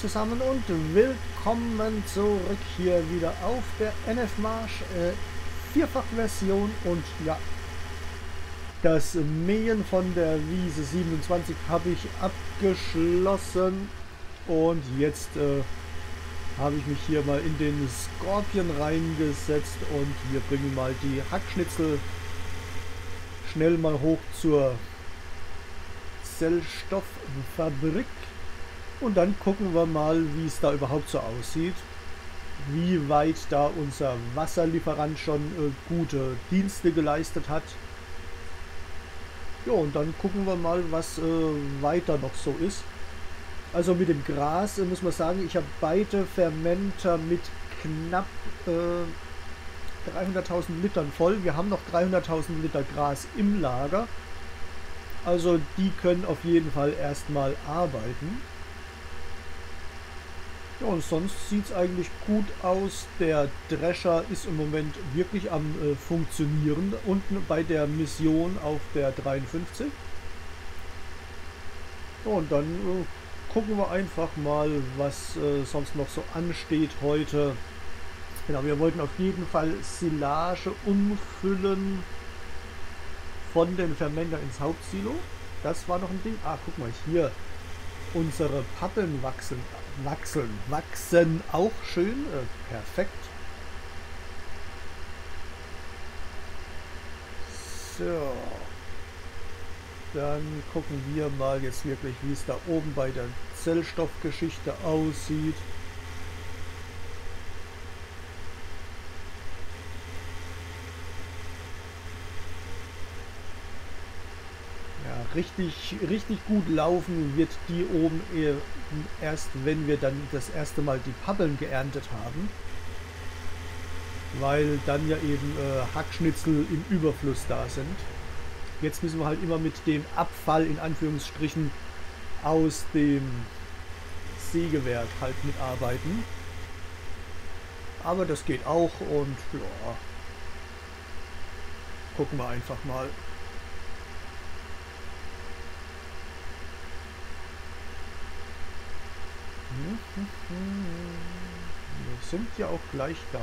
zusammen und willkommen zurück hier wieder auf der NF Marsch äh, Vierfach-Version und ja, das Mähen von der Wiese 27 habe ich abgeschlossen und jetzt äh, habe ich mich hier mal in den Scorpion reingesetzt und hier bringen mal die Hackschnitzel schnell mal hoch zur Zellstofffabrik und dann gucken wir mal, wie es da überhaupt so aussieht. Wie weit da unser Wasserlieferant schon äh, gute Dienste geleistet hat. Ja, und dann gucken wir mal, was äh, weiter noch so ist. Also mit dem Gras äh, muss man sagen, ich habe beide Fermenter mit knapp 300.000 äh, Litern voll. Wir haben noch 300.000 Liter Gras im Lager. Also die können auf jeden Fall erstmal arbeiten. Ja, und sonst sieht es eigentlich gut aus. Der Drescher ist im Moment wirklich am äh, Funktionieren. Unten bei der Mission auf der 53. Ja, und dann äh, gucken wir einfach mal, was äh, sonst noch so ansteht heute. Genau, wir wollten auf jeden Fall Silage umfüllen von den Fermenter ins Hauptsilo. Das war noch ein Ding. Ah, guck mal hier. Unsere Pappeln wachsen wachsen. Wachsen auch schön. Äh, perfekt. So. Dann gucken wir mal jetzt wirklich, wie es da oben bei der Zellstoffgeschichte aussieht. Richtig, richtig gut laufen wird die oben erst, wenn wir dann das erste Mal die Pappeln geerntet haben. Weil dann ja eben äh, Hackschnitzel im Überfluss da sind. Jetzt müssen wir halt immer mit dem Abfall in Anführungsstrichen aus dem Sägewerk halt mitarbeiten. Aber das geht auch und ja, gucken wir einfach mal. Wir sind ja auch gleich da.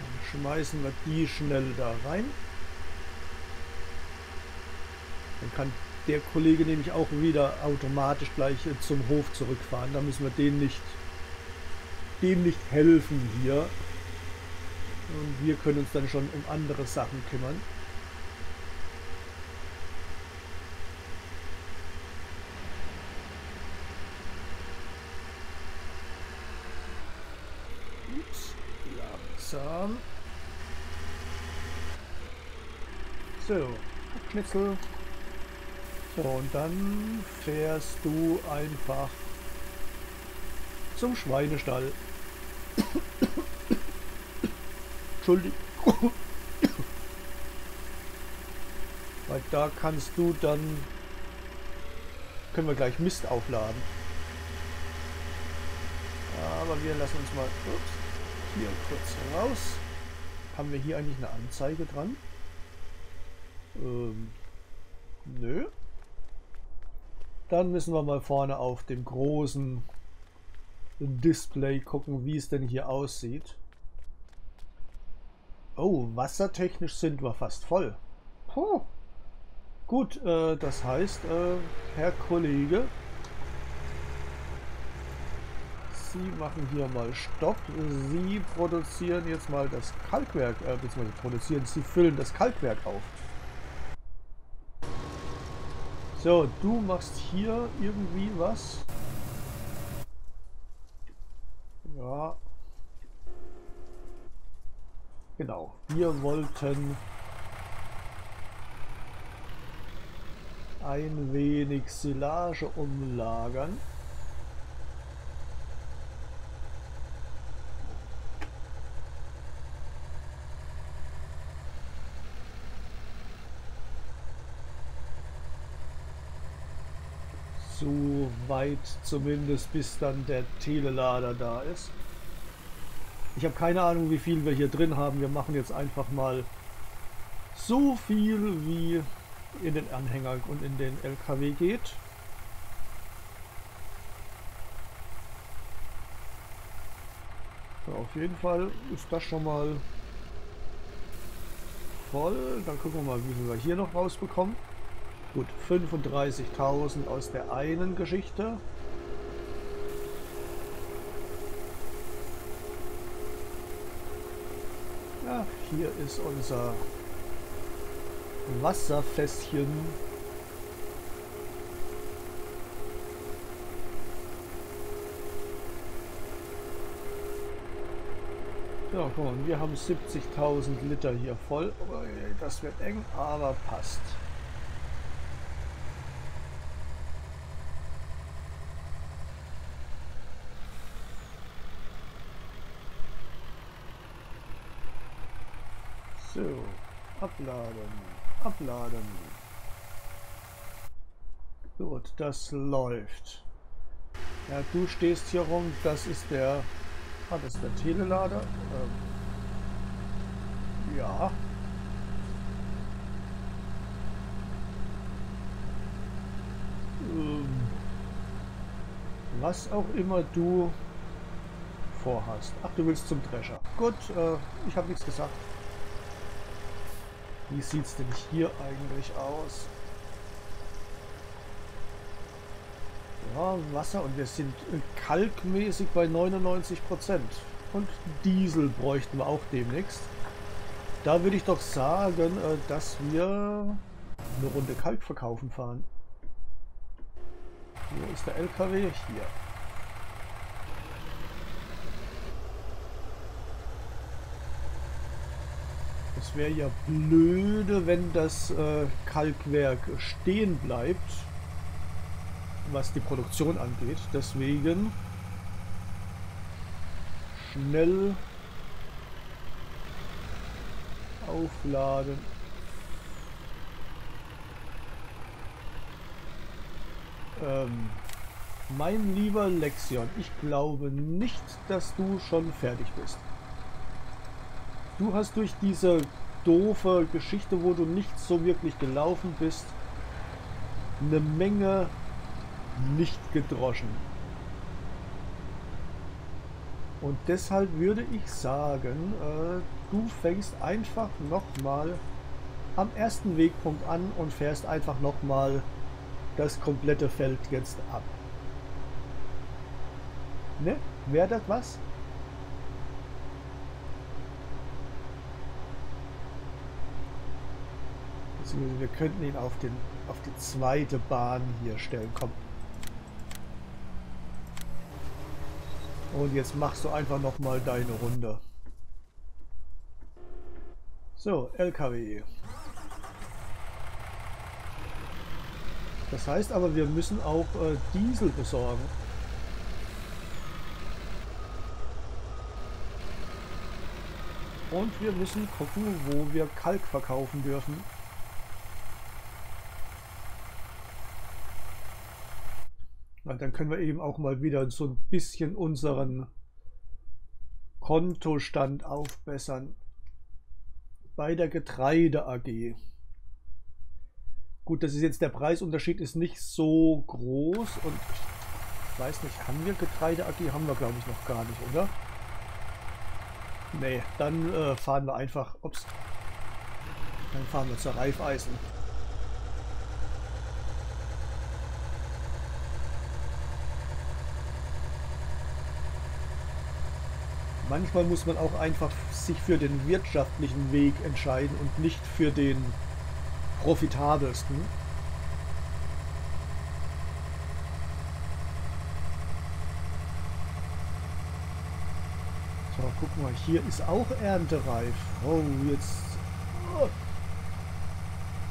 Dann schmeißen wir die schnell da rein. Dann kann der Kollege nämlich auch wieder automatisch gleich zum Hof zurückfahren. Da müssen wir den nicht, dem nicht helfen hier. Und wir können uns dann schon um andere Sachen kümmern. Ups, langsam. So, Schnitzel. So, und dann fährst du einfach zum Schweinestall. Entschuldigung. Weil da kannst du dann... Können wir gleich Mist aufladen. Aber wir lassen uns mal ups, hier kurz raus. Haben wir hier eigentlich eine Anzeige dran? Ähm, nö. Dann müssen wir mal vorne auf dem großen Display gucken, wie es denn hier aussieht. Oh, wassertechnisch sind wir fast voll. Puh. Gut, äh, das heißt, äh, Herr Kollege, Sie machen hier mal Stopp. Sie produzieren jetzt mal das Kalkwerk, äh, beziehungsweise produzieren, Sie füllen das Kalkwerk auf. So, du machst hier irgendwie was. Ja, Genau, wir wollten ein wenig Silage umlagern. So weit zumindest, bis dann der Telelader da ist. Ich habe keine Ahnung, wie viel wir hier drin haben. Wir machen jetzt einfach mal so viel, wie in den Anhänger und in den LKW geht. Auf jeden Fall ist das schon mal voll. Dann gucken wir mal, wie viel wir hier noch rausbekommen. Gut, 35.000 aus der einen Geschichte. Ja, hier ist unser Wasserfässchen. Ja, guck mal, wir haben 70.000 Liter hier voll. Das wird eng, aber passt. So, abladen, abladen. Gut, das läuft. Ja, du stehst hier rum, das ist der, ah, das ist der Telelader. Ähm, ja. Ähm, was auch immer du vorhast. Ach, du willst zum Drescher. Gut, äh, ich habe nichts gesagt. Wie sieht es denn hier eigentlich aus? Ja, Wasser und wir sind kalkmäßig bei 99%. Und Diesel bräuchten wir auch demnächst. Da würde ich doch sagen, äh, dass wir eine Runde Kalk verkaufen fahren. Wo ist der LKW? Hier. Wäre ja blöde, wenn das äh, Kalkwerk stehen bleibt, was die Produktion angeht. Deswegen schnell aufladen. Ähm, mein lieber Lexion, ich glaube nicht, dass du schon fertig bist. Du hast durch diese doofe Geschichte, wo du nicht so wirklich gelaufen bist, eine Menge nicht gedroschen. Und deshalb würde ich sagen, äh, du fängst einfach nochmal am ersten Wegpunkt an und fährst einfach nochmal das komplette Feld jetzt ab. Ne? Wäre das was? Beziehungsweise wir könnten ihn auf, den, auf die zweite Bahn hier stellen. Komm. Und jetzt machst du einfach nochmal deine Runde. So, LKW. Das heißt aber, wir müssen auch äh, Diesel besorgen. Und wir müssen gucken, wo wir Kalk verkaufen dürfen. Weil dann können wir eben auch mal wieder so ein bisschen unseren Kontostand aufbessern. Bei der Getreide AG. Gut, das ist jetzt der Preisunterschied ist nicht so groß und ich weiß nicht, haben wir Getreide AG? Haben wir glaube ich noch gar nicht, oder? Nee, dann äh, fahren wir einfach, ups, dann fahren wir zur Reifeisen. Manchmal muss man auch einfach sich für den wirtschaftlichen Weg entscheiden und nicht für den profitabelsten. So, guck mal, hier ist auch erntereif. Oh, jetzt... Oh.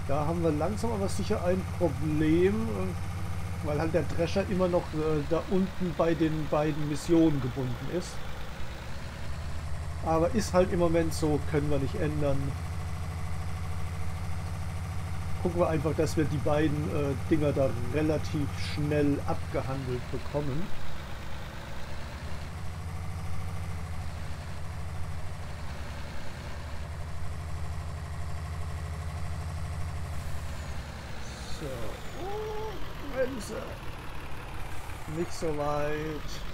Da haben wir langsam aber sicher ein Problem, weil halt der Drescher immer noch äh, da unten bei den beiden Missionen gebunden ist. Aber ist halt im Moment so, können wir nicht ändern. Gucken wir einfach, dass wir die beiden äh, Dinger da relativ schnell abgehandelt bekommen. So. Oh, Bremse. Nicht so weit.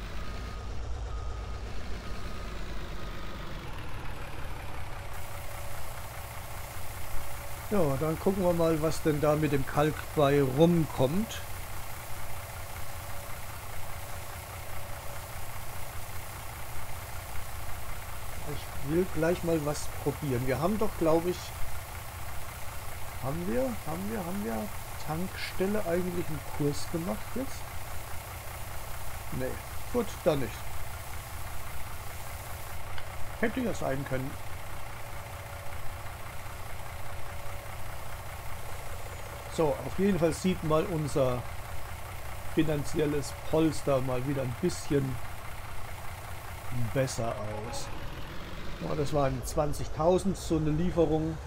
Ja, dann gucken wir mal, was denn da mit dem Kalk bei rumkommt. Ich will gleich mal was probieren. Wir haben doch, glaube ich... Haben wir, haben wir, haben wir Tankstelle eigentlich einen Kurs gemacht jetzt? Nee, gut, dann nicht. Hätte ja sein können. So, auf jeden Fall sieht mal unser finanzielles Polster mal wieder ein bisschen besser aus. Ja, das waren 20.000 so eine Lieferung.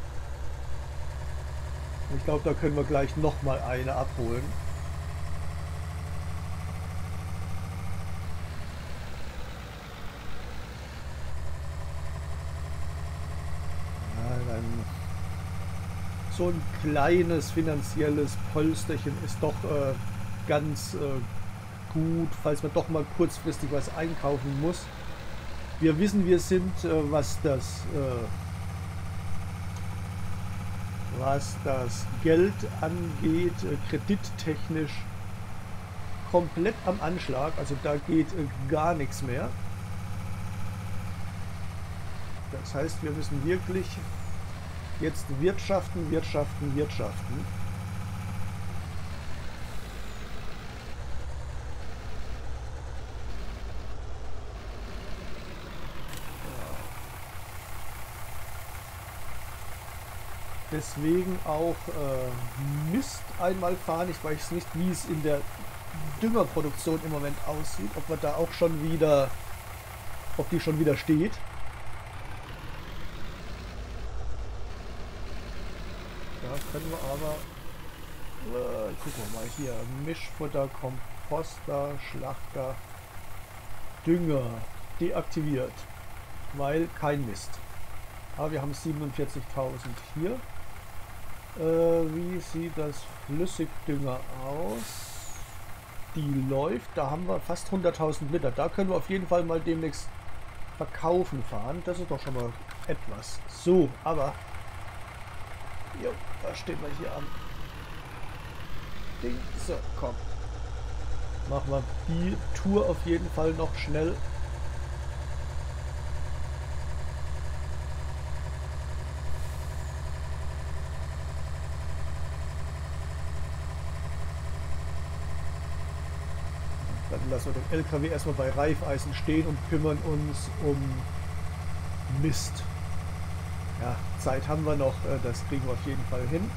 Ich glaube, da können wir gleich noch mal eine abholen. So ein kleines finanzielles Polsterchen ist doch äh, ganz äh, gut, falls man doch mal kurzfristig was einkaufen muss. Wir wissen, wir sind, äh, was das äh, was das Geld angeht, äh, kredittechnisch komplett am Anschlag. Also da geht äh, gar nichts mehr. Das heißt, wir müssen wirklich Jetzt wirtschaften, wirtschaften, wirtschaften. Deswegen auch äh, Mist einmal fahren. Ich weiß nicht, wie es in der Düngerproduktion im Moment aussieht. Ob man da auch schon wieder, ob die schon wieder steht. Können wir aber... Äh, gucken wir mal hier. Mischfutter, Komposter, Schlachter, Dünger deaktiviert. Weil kein Mist. Aber wir haben 47.000 hier. Äh, wie sieht das Flüssigdünger aus? Die läuft. Da haben wir fast 100.000 Liter. Da können wir auf jeden Fall mal demnächst verkaufen fahren. Das ist doch schon mal etwas. So, aber Jo, da stehen wir hier am Ding. So, komm. Machen wir die Tour auf jeden Fall noch schnell. Dann lassen wir den LKW erstmal bei Reifeisen stehen und kümmern uns um Mist. Ja, Zeit haben wir noch, äh, das kriegen wir auf jeden Fall hin.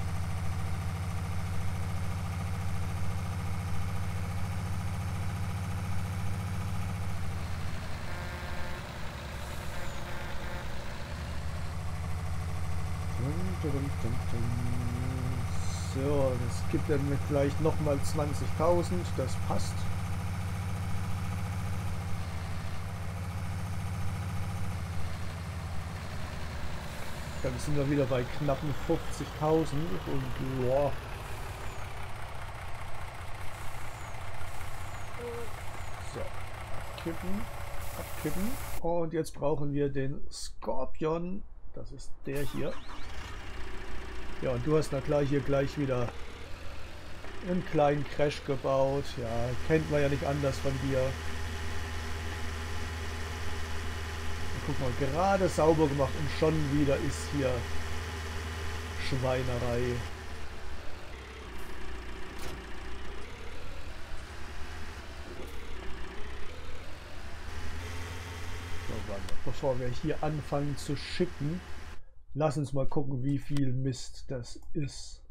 So, das gibt dann gleich nochmal 20.000, das passt. Dann sind wir wieder bei knappen 50.000 und boah. So, abkippen, abkippen. Und jetzt brauchen wir den Skorpion. Das ist der hier. Ja, und du hast na klar hier gleich wieder einen kleinen Crash gebaut. Ja, kennt man ja nicht anders von dir. Guck mal, gerade sauber gemacht und schon wieder ist hier Schweinerei. So, warte, bevor wir hier anfangen zu schicken, lass uns mal gucken, wie viel Mist das ist.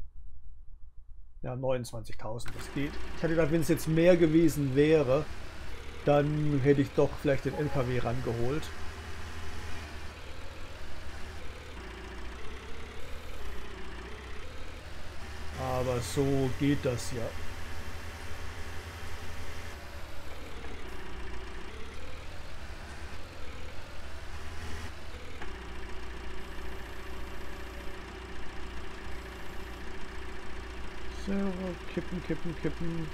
Ja, 29.000, das geht. Ich hatte gedacht, wenn es jetzt mehr gewesen wäre, dann hätte ich doch vielleicht den LKW rangeholt. Aber so geht das ja. So, kippen, kippen, kippen.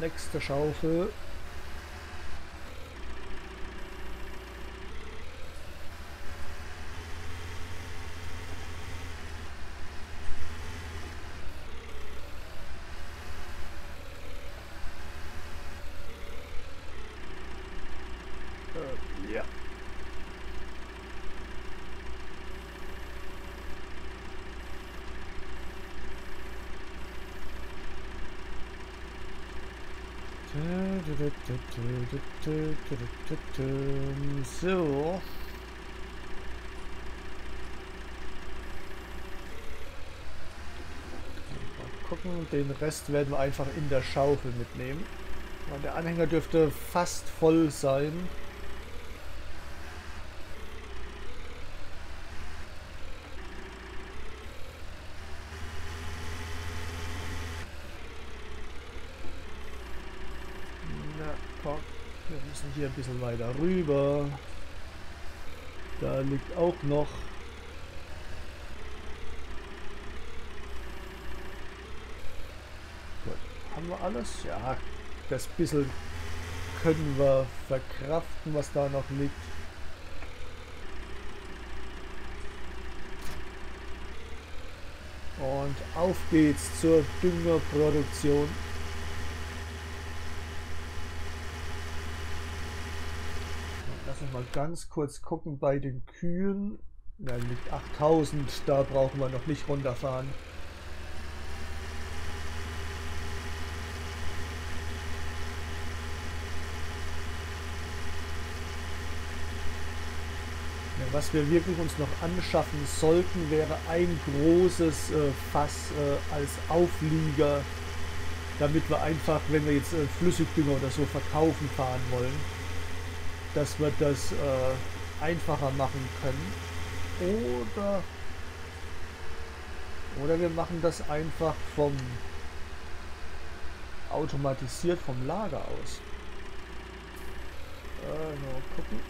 Nächste Schaufel. So. Gucken, den Rest werden wir einfach in der Schaufel mitnehmen. Der Anhänger dürfte fast voll sein. Hier ein bisschen weiter rüber. Da liegt auch noch. Haben wir alles? Ja, das bisschen können wir verkraften, was da noch liegt. Und auf geht's zur Düngerproduktion. Lass uns mal ganz kurz gucken bei den Kühen. Da liegt 8000, da brauchen wir noch nicht runterfahren. Ja, was wir wirklich uns noch anschaffen sollten, wäre ein großes äh, Fass äh, als Auflieger, damit wir einfach, wenn wir jetzt äh, Flüssigdünger oder so verkaufen fahren wollen, dass wir das äh, einfacher machen können. Oder, oder wir machen das einfach vom automatisiert vom Lager aus. Äh, mal gucken.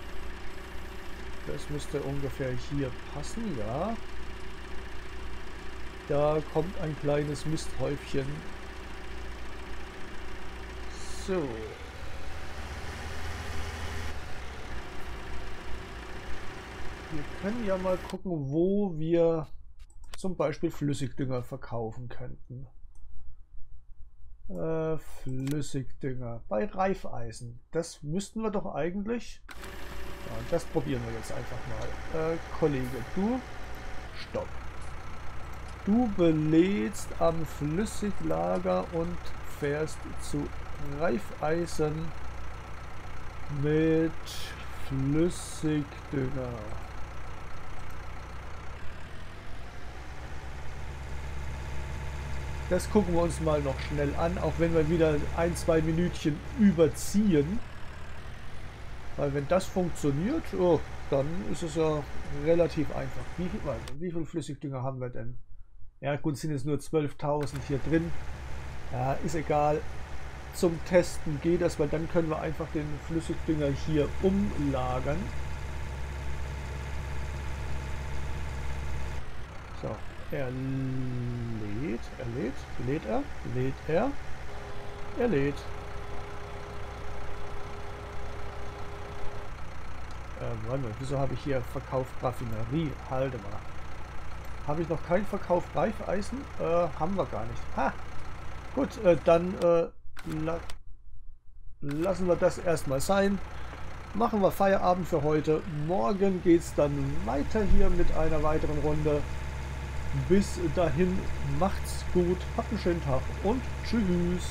Das müsste ungefähr hier passen, ja. Da kommt ein kleines Misthäufchen. So. Wir können ja mal gucken, wo wir zum Beispiel Flüssigdünger verkaufen könnten. Äh, Flüssigdünger bei Reifeisen. Das müssten wir doch eigentlich. Ja, das probieren wir jetzt einfach mal. Äh, Kollege, du stopp. Du belädst am Flüssiglager und fährst zu Reifeisen mit Flüssigdünger. Das gucken wir uns mal noch schnell an, auch wenn wir wieder ein, zwei Minütchen überziehen. Weil wenn das funktioniert, oh, dann ist es ja relativ einfach. Wie viel, wie viel Flüssigdünger haben wir denn? Ja gut, sind jetzt nur 12.000 hier drin. Ja, ist egal. Zum Testen geht das, weil dann können wir einfach den Flüssigdünger hier umlagern. So, er lädt, er lädt, lädt er, lädt er, er lädt. Äh, warte mal, wieso habe ich hier Verkauf Raffinerie? Halte mal. Habe ich noch keinen Verkauf Reifeisen? Äh, haben wir gar nicht. Ha! Gut, äh, dann äh, la lassen wir das erstmal sein. Machen wir Feierabend für heute. Morgen geht es dann weiter hier mit einer weiteren Runde. Bis dahin, macht's gut, habt einen schönen Tag und tschüss.